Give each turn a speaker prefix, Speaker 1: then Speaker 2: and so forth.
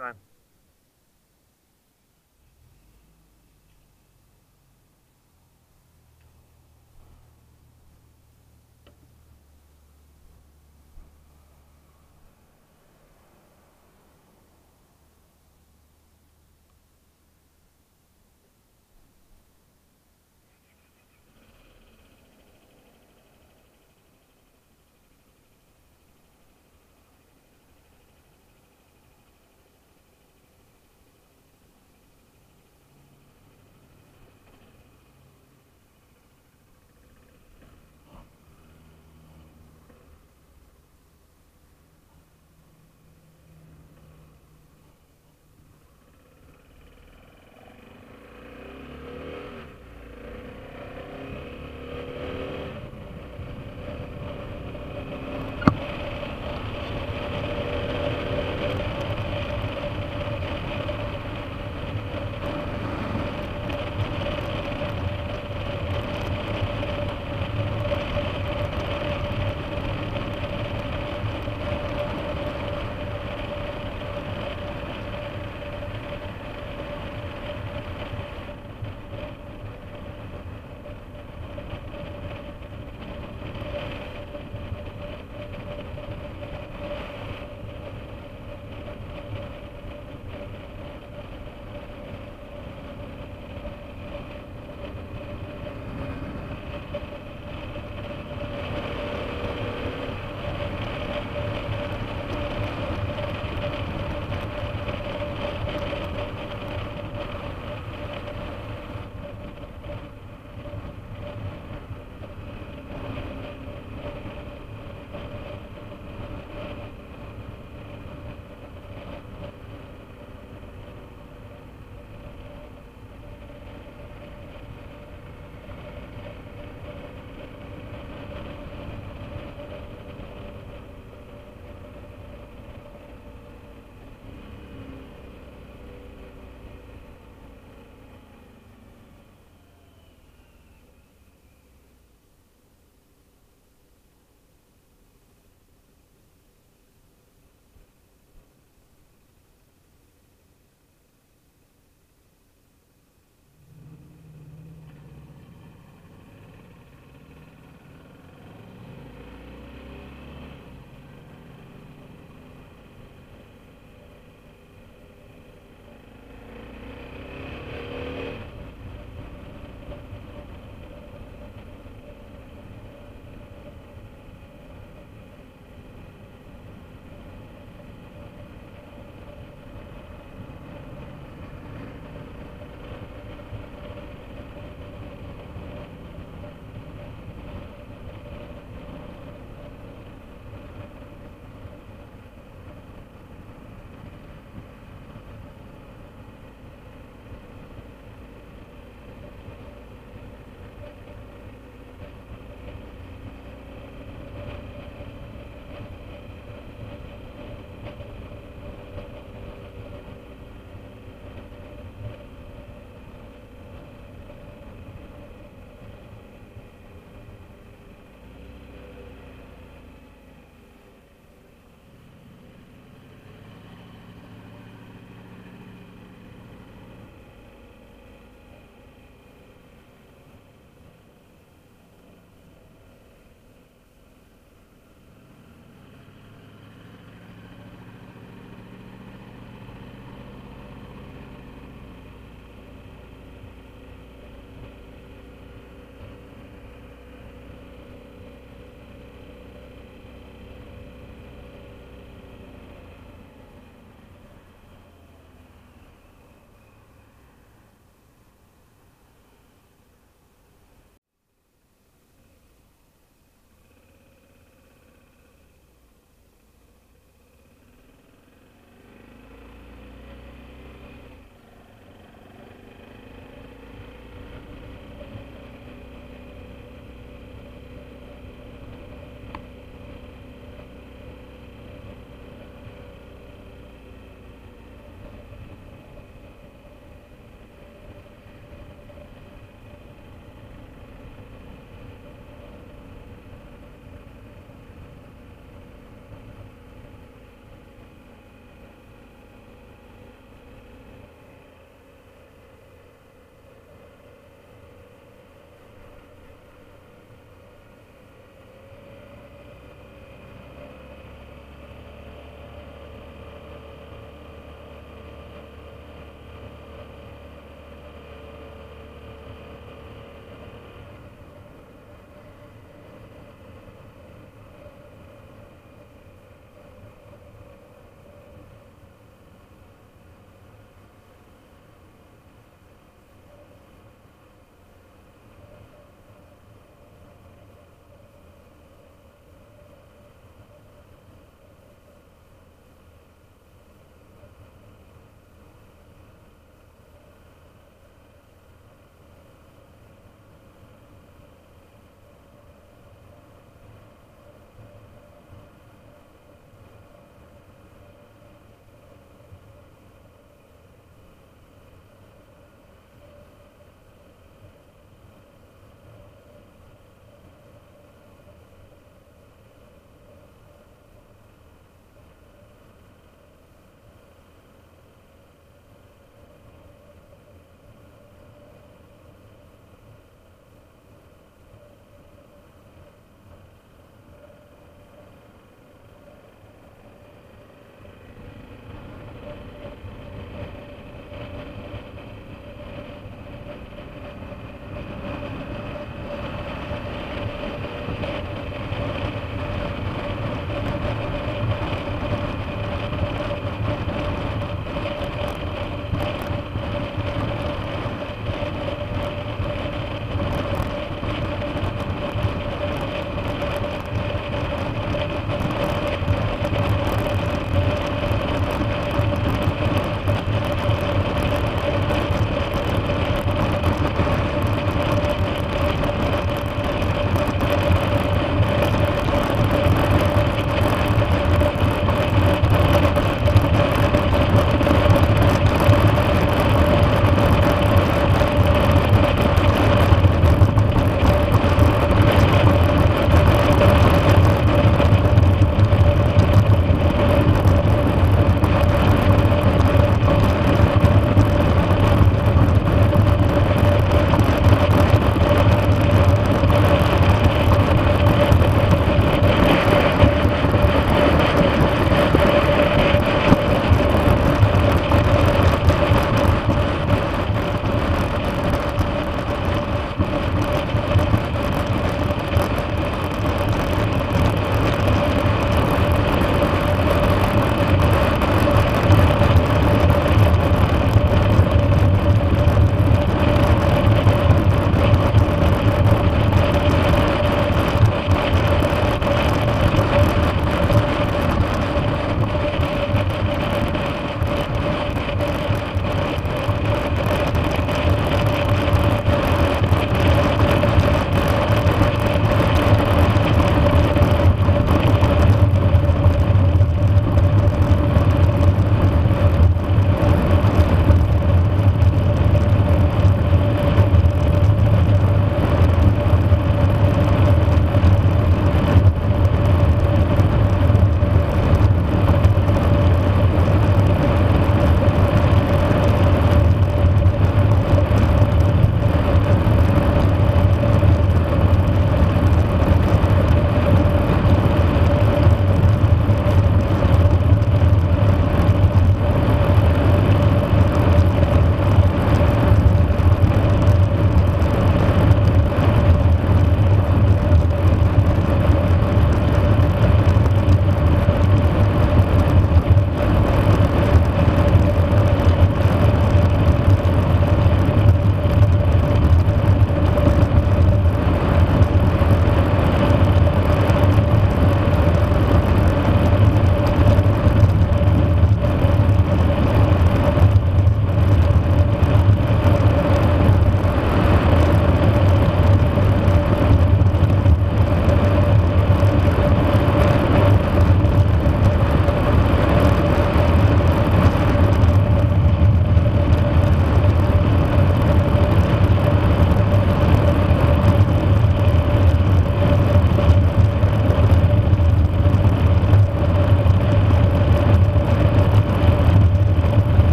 Speaker 1: time.